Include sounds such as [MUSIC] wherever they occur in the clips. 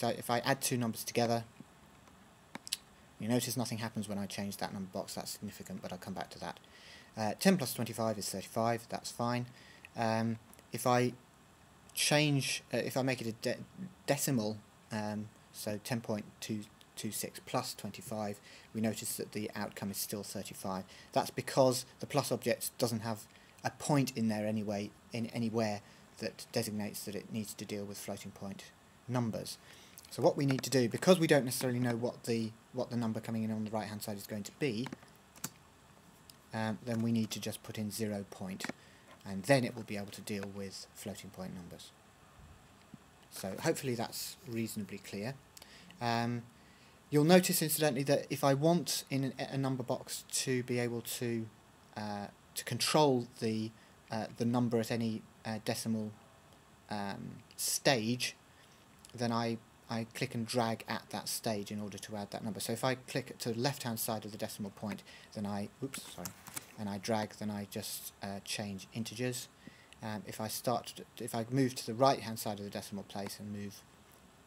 So if I add two numbers together, you notice nothing happens when I change that number box. That's significant, but I'll come back to that. Uh, 10 plus 25 is 35. That's fine. Um, if I change, uh, if I make it a de decimal, um, so 10.226 plus 25, we notice that the outcome is still 35. That's because the plus object doesn't have a point in there anyway, in anywhere that designates that it needs to deal with floating point numbers. So what we need to do, because we don't necessarily know what the what the number coming in on the right hand side is going to be, um, then we need to just put in zero point, and then it will be able to deal with floating point numbers. So hopefully that's reasonably clear. Um, you'll notice incidentally that if I want in an, a number box to be able to uh, to control the uh, the number at any uh, decimal um, stage, then I I click and drag at that stage in order to add that number. So if I click to the left hand side of the decimal point, then I oops sorry, and I drag, then I just uh, change integers. Um, if I start, to, if I move to the right hand side of the decimal place and move,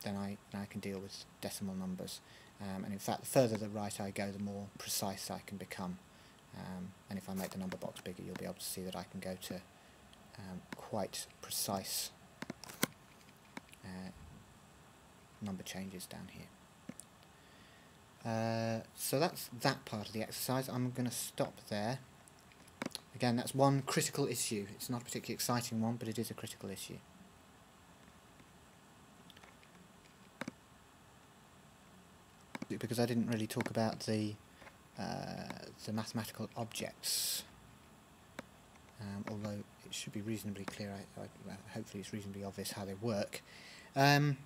then I then I can deal with decimal numbers. Um, and in fact, the further the right I go, the more precise I can become. Um, and if I make the number box bigger, you'll be able to see that I can go to um, quite precise uh, number changes down here. Uh, so that's that part of the exercise. I'm going to stop there. Again, that's one critical issue. It's not a particularly exciting one, but it is a critical issue. Because I didn't really talk about the uh, the mathematical objects, um, although it should be reasonably clear. I, I, hopefully, it's reasonably obvious how they work. Um,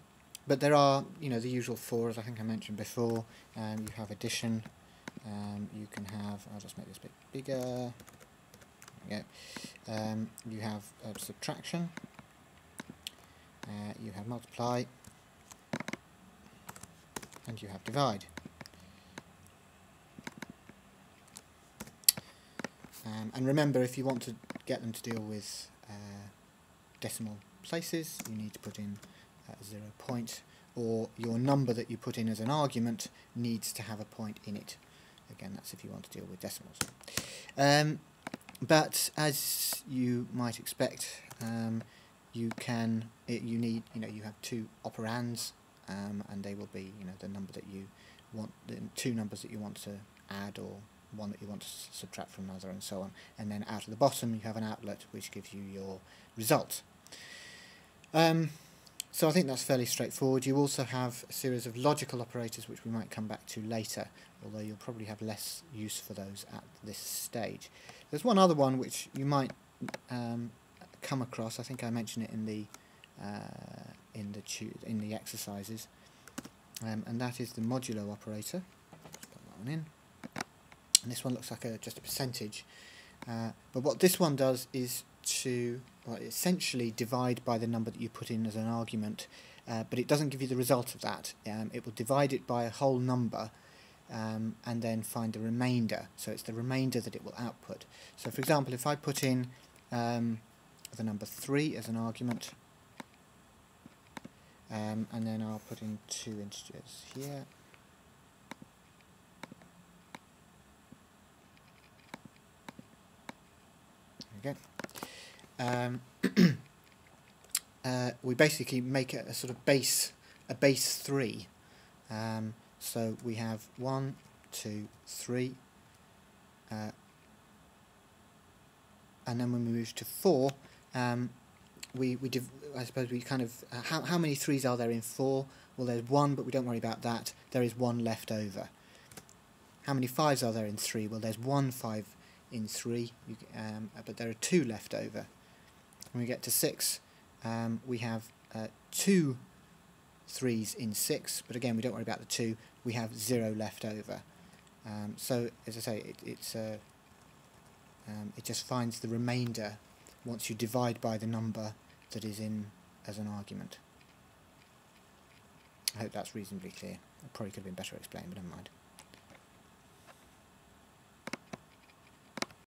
but there are, you know, the usual four, as I think I mentioned before. Um, you have addition. Um, you can have. I'll just make this a bit bigger. Yeah. Um, you have uh, subtraction. Uh, you have multiply. And you have divide. Um, and remember, if you want to get them to deal with uh, decimal places, you need to put in zero point, or your number that you put in as an argument needs to have a point in it. Again, that's if you want to deal with decimals. Um, but as you might expect, um, you can it, you need you know you have two operands, um, and they will be you know the number that you want the two numbers that you want to add or one that you want to subtract from another and so on and then out of the bottom you have an outlet which gives you your result um, so I think that's fairly straightforward. You also have a series of logical operators which we might come back to later although you'll probably have less use for those at this stage. There's one other one which you might um, come across. I think I mentioned it in the uh, in the in the exercises. Um, and that is the modulo operator. Put that one in. And this one looks like a, just a percentage. Uh, but what this one does is to well, essentially divide by the number that you put in as an argument, uh, but it doesn't give you the result of that. Um, it will divide it by a whole number um, and then find the remainder. So it's the remainder that it will output. So for example, if I put in um, the number 3 as an argument, um, and then I'll put in two integers here, go. Um, [CLEARS THROAT] uh, we basically make a, a, sort of base, a base three. Um, so we have one, two, three, uh, and then when we move to four, um, we we I suppose we kind of uh, how how many threes are there in four? Well, there's one, but we don't worry about that. There is one left over. How many fives are there in three? Well, there's one five in 3, um, but there are 2 left over. When we get to 6, um, we have uh, 2 3s in 6, but again we don't worry about the 2, we have 0 left over. Um, so, as I say, it, it's uh, um, it just finds the remainder once you divide by the number that is in as an argument. I hope that's reasonably clear. Probably could have been better explained, but never mind.